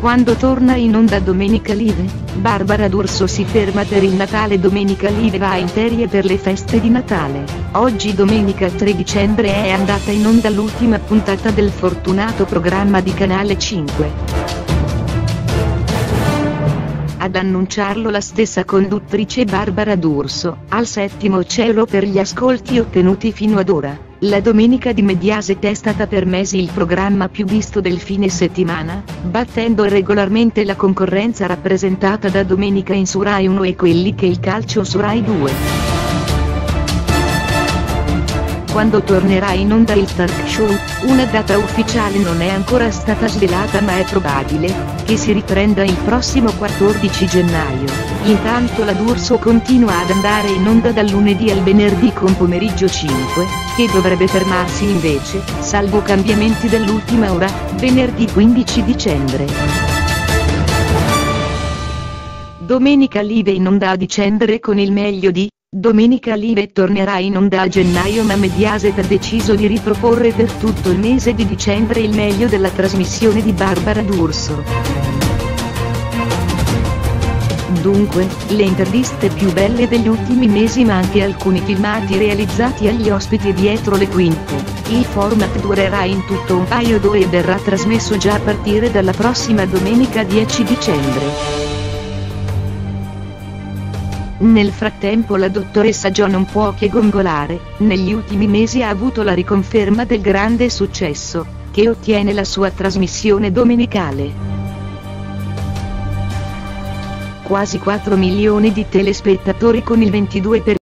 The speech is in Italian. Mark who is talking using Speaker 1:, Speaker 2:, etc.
Speaker 1: Quando torna in onda Domenica Live, Barbara D'Urso si ferma per il Natale Domenica Live va in ferie per le feste di Natale. Oggi domenica 3 dicembre è andata in onda l'ultima puntata del fortunato programma di Canale 5. Ad annunciarlo la stessa conduttrice Barbara D'Urso, al settimo cielo per gli ascolti ottenuti fino ad ora. La domenica di Mediaset è stata per mesi il programma più visto del fine settimana, battendo regolarmente la concorrenza rappresentata da Domenica in su Rai 1 e quelli che il calcio su Rai 2 quando tornerà in onda il talk show, una data ufficiale non è ancora stata svelata ma è probabile, che si riprenda il prossimo 14 gennaio. Intanto la D'Urso continua ad andare in onda dal lunedì al venerdì con pomeriggio 5, che dovrebbe fermarsi invece, salvo cambiamenti dell'ultima ora, venerdì 15 dicembre. Domenica Live in onda a dicembre con il meglio di Domenica Live tornerà in onda a gennaio ma Mediaset ha deciso di riproporre per tutto il mese di dicembre il meglio della trasmissione di Barbara D'Urso. Dunque, le interviste più belle degli ultimi mesi ma anche alcuni filmati realizzati agli ospiti dietro le quinte. Il format durerà in tutto un paio d'ore e verrà trasmesso già a partire dalla prossima domenica 10 dicembre. Nel frattempo la dottoressa Jo non può che gongolare, negli ultimi mesi ha avuto la riconferma del grande successo, che ottiene la sua trasmissione domenicale. Quasi 4 milioni di telespettatori con il 22%